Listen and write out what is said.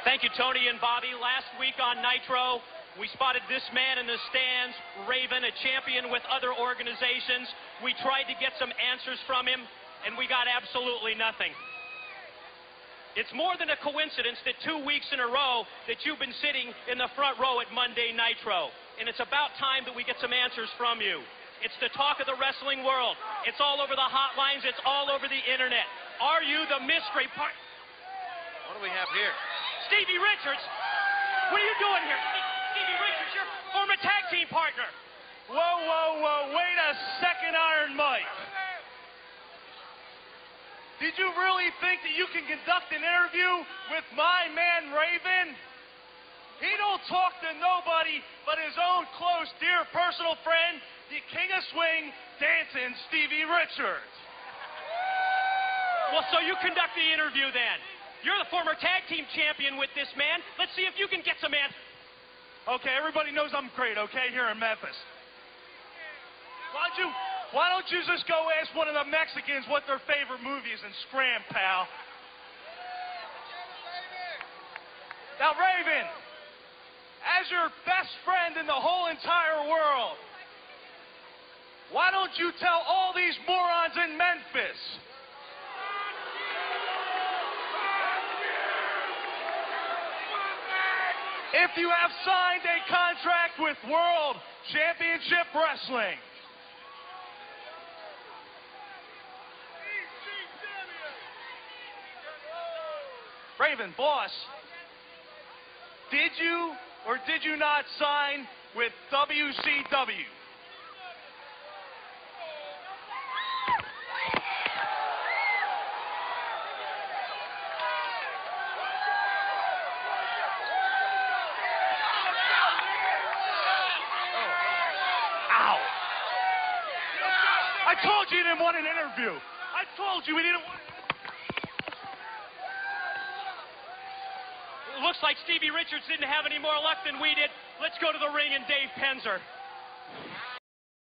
Thank you, Tony and Bobby. Last week on Nitro, we spotted this man in the stands, Raven, a champion with other organizations. We tried to get some answers from him, and we got absolutely nothing. It's more than a coincidence that two weeks in a row that you've been sitting in the front row at Monday Nitro. And it's about time that we get some answers from you. It's the talk of the wrestling world. It's all over the hotlines. It's all over the internet. Are you the mystery part? What do we have here? Stevie Richards. What are you doing here? Stevie Richards, your former tag team partner. Whoa, whoa, whoa. Wait a second, Iron Mike. Did you really think that you can conduct an interview with my man Raven? He don't talk to nobody but his own close, dear personal friend, the King of Swing, dancing Stevie Richards. Well, so you conduct the interview then. You're the former tag team champion with this man. Let's see if you can get some answers. Okay, everybody knows I'm great, okay, here in Memphis. Why don't you why don't you just go ask one of the Mexicans what their favorite movie is and scram, pal? Now, Raven, as your best friend in the whole entire world, why don't you tell all these morons in Memphis? If you have signed a contract with World Championship Wrestling, Raven, boss, did you or did you not sign with WCW? I told you you didn't want an interview. I told you we didn't want. It looks like Stevie Richards didn't have any more luck than we did. Let's go to the ring and Dave Penzer.